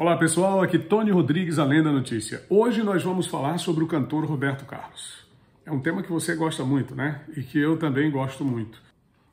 Olá pessoal, aqui Tony Rodrigues, além da notícia. Hoje nós vamos falar sobre o cantor Roberto Carlos. É um tema que você gosta muito, né? E que eu também gosto muito.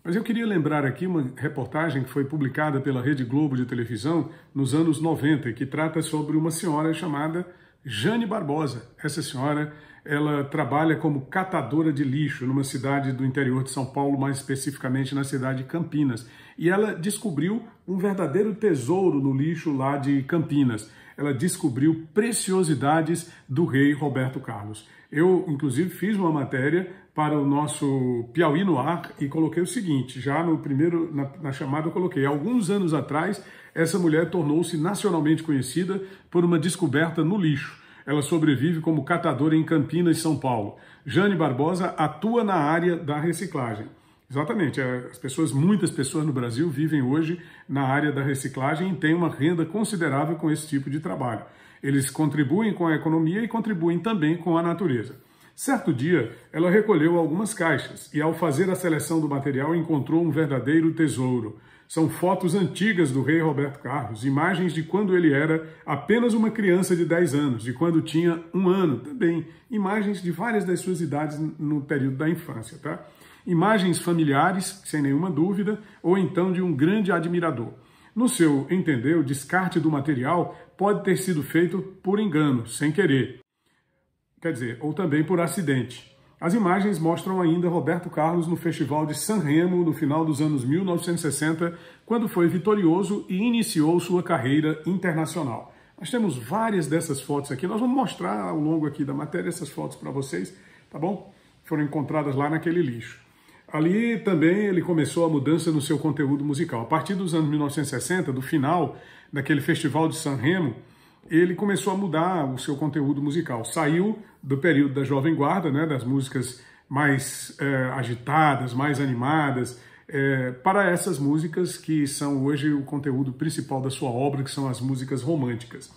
Mas eu queria lembrar aqui uma reportagem que foi publicada pela Rede Globo de televisão nos anos 90, que trata sobre uma senhora chamada Jane Barbosa. Essa senhora, ela trabalha como catadora de lixo numa cidade do interior de São Paulo, mais especificamente na cidade de Campinas. E ela descobriu um verdadeiro tesouro no lixo lá de Campinas. Ela descobriu preciosidades do rei Roberto Carlos. Eu, inclusive, fiz uma matéria para o nosso Piauí no ar e coloquei o seguinte: já no primeiro, na, na chamada, eu coloquei, alguns anos atrás, essa mulher tornou-se nacionalmente conhecida por uma descoberta no lixo. Ela sobrevive como catadora em Campinas, São Paulo. Jane Barbosa atua na área da reciclagem. Exatamente, é, as pessoas, muitas pessoas no Brasil vivem hoje na área da reciclagem e têm uma renda considerável com esse tipo de trabalho. Eles contribuem com a economia e contribuem também com a natureza. Certo dia, ela recolheu algumas caixas e, ao fazer a seleção do material, encontrou um verdadeiro tesouro. São fotos antigas do rei Roberto Carlos, imagens de quando ele era apenas uma criança de 10 anos, de quando tinha um ano também, imagens de várias das suas idades no período da infância, tá? Imagens familiares, sem nenhuma dúvida, ou então de um grande admirador. No seu entender, o descarte do material pode ter sido feito por engano, sem querer. Quer dizer, ou também por acidente. As imagens mostram ainda Roberto Carlos no Festival de San Remo no final dos anos 1960, quando foi vitorioso e iniciou sua carreira internacional. Nós temos várias dessas fotos aqui, nós vamos mostrar ao longo aqui da matéria essas fotos para vocês, tá bom? Foram encontradas lá naquele lixo. Ali também ele começou a mudança no seu conteúdo musical. A partir dos anos 1960, do final daquele festival de San Remo, ele começou a mudar o seu conteúdo musical. Saiu do período da Jovem Guarda, né, das músicas mais é, agitadas, mais animadas, é, para essas músicas que são hoje o conteúdo principal da sua obra, que são as músicas românticas.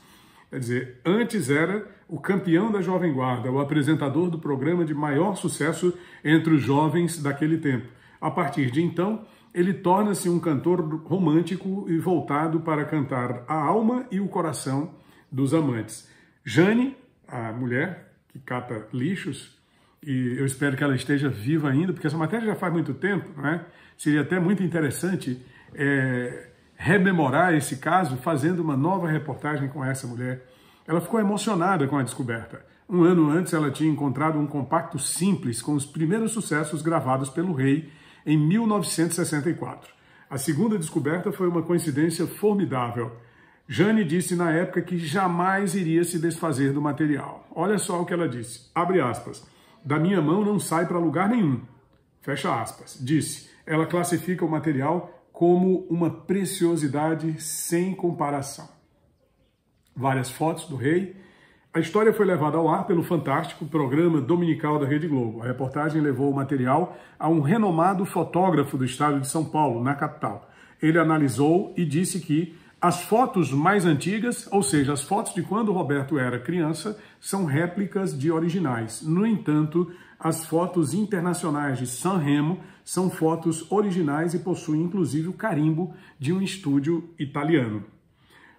Quer dizer, antes era o campeão da Jovem Guarda, o apresentador do programa de maior sucesso entre os jovens daquele tempo. A partir de então, ele torna-se um cantor romântico e voltado para cantar a alma e o coração dos amantes. Jane, a mulher que cata lixos, e eu espero que ela esteja viva ainda, porque essa matéria já faz muito tempo, né? Seria até muito interessante é, rememorar esse caso fazendo uma nova reportagem com essa mulher. Ela ficou emocionada com a descoberta. Um ano antes, ela tinha encontrado um compacto simples com os primeiros sucessos gravados pelo rei em 1964. A segunda descoberta foi uma coincidência formidável. Jane disse na época que jamais iria se desfazer do material. Olha só o que ela disse. Abre aspas. Da minha mão não sai para lugar nenhum. Fecha aspas. Disse. Ela classifica o material como uma preciosidade sem comparação. Várias fotos do rei. A história foi levada ao ar pelo fantástico programa dominical da Rede Globo. A reportagem levou o material a um renomado fotógrafo do estado de São Paulo, na capital. Ele analisou e disse que as fotos mais antigas, ou seja, as fotos de quando Roberto era criança, são réplicas de originais. No entanto, as fotos internacionais de San Remo são fotos originais e possuem inclusive o carimbo de um estúdio italiano.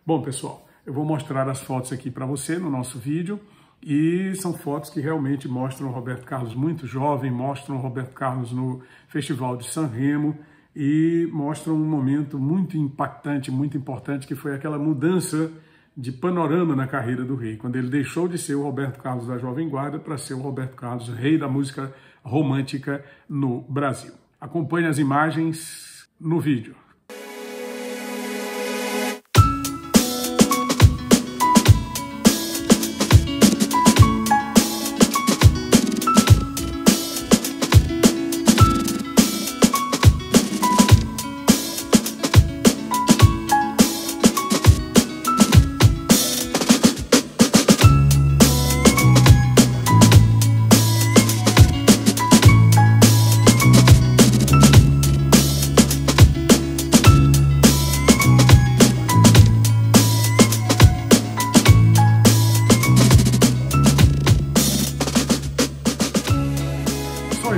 Bom, pessoal, eu vou mostrar as fotos aqui para você no nosso vídeo e são fotos que realmente mostram Roberto Carlos muito jovem, mostram Roberto Carlos no Festival de San Remo e mostram um momento muito impactante, muito importante, que foi aquela mudança de panorama na carreira do rei, quando ele deixou de ser o Roberto Carlos da Jovem Guarda para ser o Roberto Carlos, rei da música romântica no Brasil. Acompanhe as imagens no vídeo.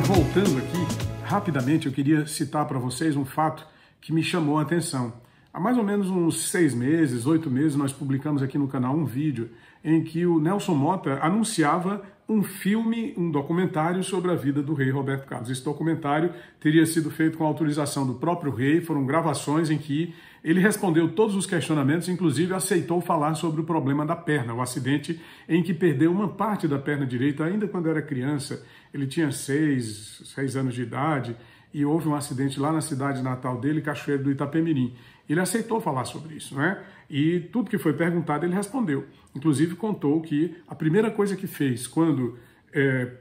Voltando aqui, rapidamente, eu queria citar para vocês um fato que me chamou a atenção. Há mais ou menos uns seis meses, oito meses, nós publicamos aqui no canal um vídeo em que o Nelson Mota anunciava um filme, um documentário sobre a vida do rei Roberto Carlos. Esse documentário teria sido feito com autorização do próprio rei, foram gravações em que ele respondeu todos os questionamentos, inclusive aceitou falar sobre o problema da perna, o acidente em que perdeu uma parte da perna direita ainda quando era criança. Ele tinha seis, seis anos de idade e houve um acidente lá na cidade natal dele, Cachoeiro do Itapemirim. Ele aceitou falar sobre isso, né? E tudo que foi perguntado ele respondeu. Inclusive contou que a primeira coisa que fez quando é,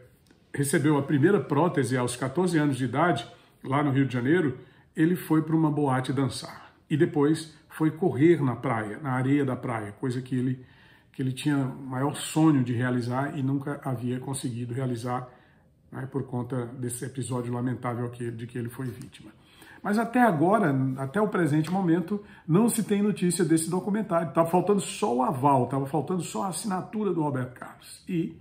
recebeu a primeira prótese aos 14 anos de idade, lá no Rio de Janeiro, ele foi para uma boate dançar. E depois foi correr na praia, na areia da praia, coisa que ele, que ele tinha maior sonho de realizar e nunca havia conseguido realizar né, por conta desse episódio lamentável de que ele foi vítima. Mas até agora, até o presente momento, não se tem notícia desse documentário. Estava faltando só o aval, estava faltando só a assinatura do Roberto Carlos. E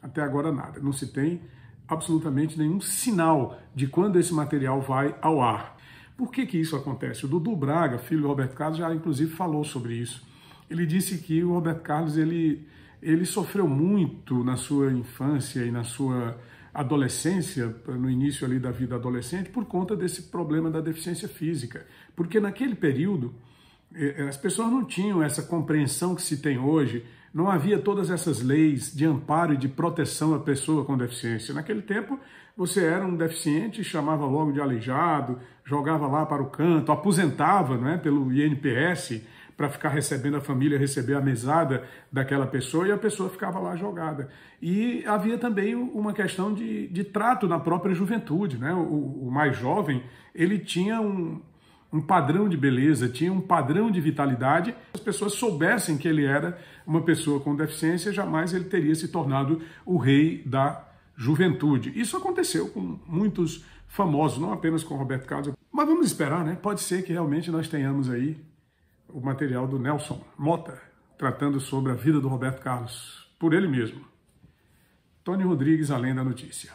até agora nada. Não se tem absolutamente nenhum sinal de quando esse material vai ao ar. Por que, que isso acontece? O Dudu Braga, filho do Roberto Carlos, já inclusive falou sobre isso. Ele disse que o Roberto Carlos ele, ele sofreu muito na sua infância e na sua adolescência, no início ali da vida adolescente, por conta desse problema da deficiência física. Porque naquele período, eh, eh, as pessoas não tinham essa compreensão que se tem hoje, não havia todas essas leis de amparo e de proteção à pessoa com deficiência. Naquele tempo, você era um deficiente, chamava logo de aleijado, jogava lá para o canto, aposentava né, pelo INPS, para ficar recebendo a família, receber a mesada daquela pessoa e a pessoa ficava lá jogada. E havia também uma questão de, de trato na própria juventude. Né? O, o mais jovem, ele tinha um, um padrão de beleza, tinha um padrão de vitalidade. As pessoas soubessem que ele era uma pessoa com deficiência, jamais ele teria se tornado o rei da juventude. Isso aconteceu com muitos famosos, não apenas com Roberto Carlos. Mas vamos esperar, né? Pode ser que realmente nós tenhamos aí o material do Nelson Mota, tratando sobre a vida do Roberto Carlos, por ele mesmo. Tony Rodrigues, além da notícia.